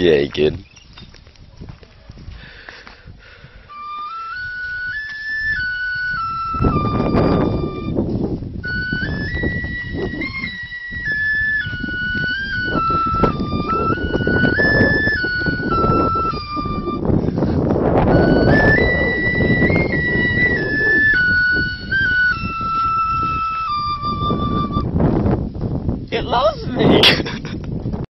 Yeah, you good. It loves me!